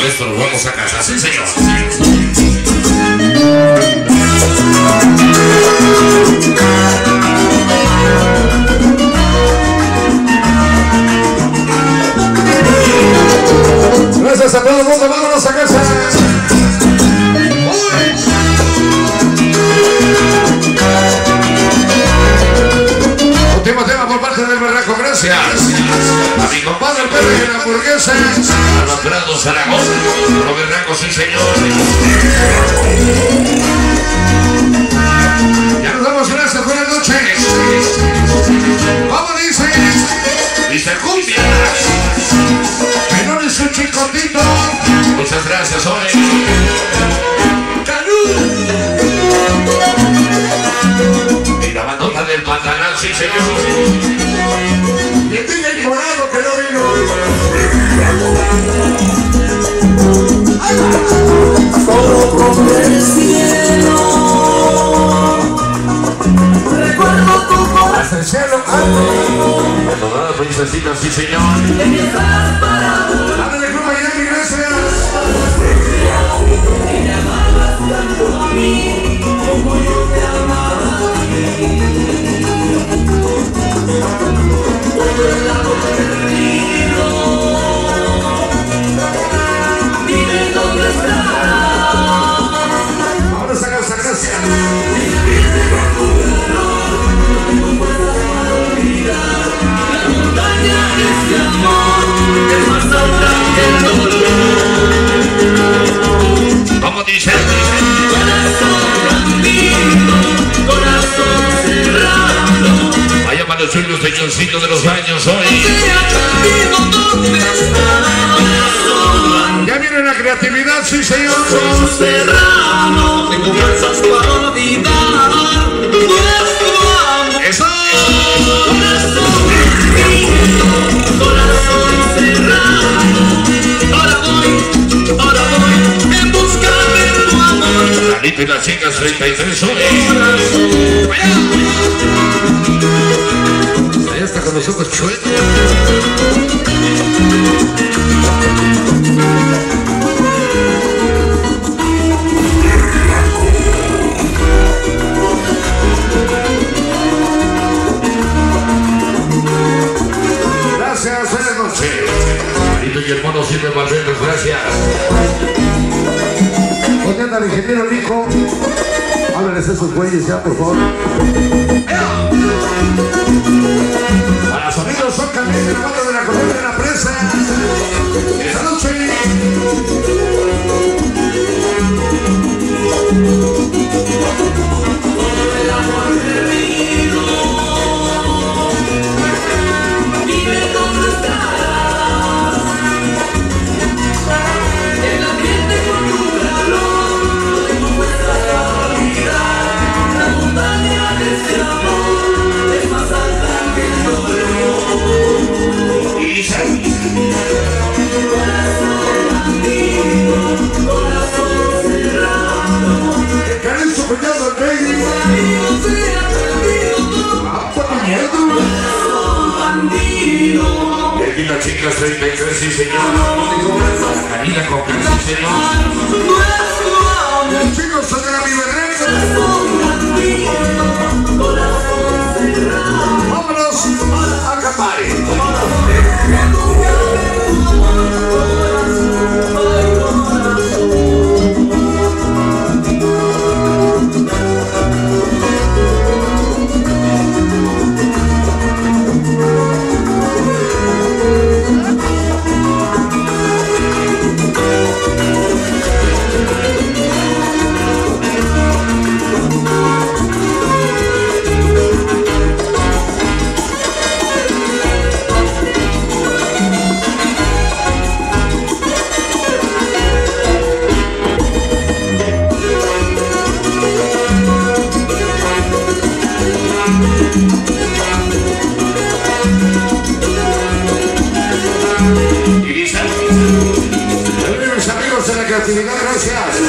con esto nos vamos a casa, sí señor. Gracias a todo el mundo, vámonos a casa. Último tema por parte del Berraco, gracias. A mi compadre el perro y la hamburguesa. A los grados Zaragoza, los sí señor. Ya nos damos gracias, buenas noches. ¿Cómo dice? Dice cumbia. Menor es un chicotito. Muchas gracias, hoy. Y la bandota del Pantanal, sí señor. Y tiene el morado que no vino. Con el cielo Recuerdo tu corazón Hasta el cielo alto. Perdonada princesita, sí señor. Dice? Corazón bandido Corazón cerrado Vaya para los suyos, señorcito de los años hoy. Corazón Ya viene la creatividad, sí, señor. Serrano, tengo fuerzas para olvidar y las chicas 33 hoy. Ahí está con los ojos chuecos. Gracias, buenas noches. Lalito y mono sirve barberos, gracias. ¿Dónde anda el ingeniero Nico? Háblenles esos güeyes ya, por favor. Para sonidos son también el banda de la colonia de la presa. Esta noche. Chicas 33, sí señor. Con sí señor. Creatividad, gracias.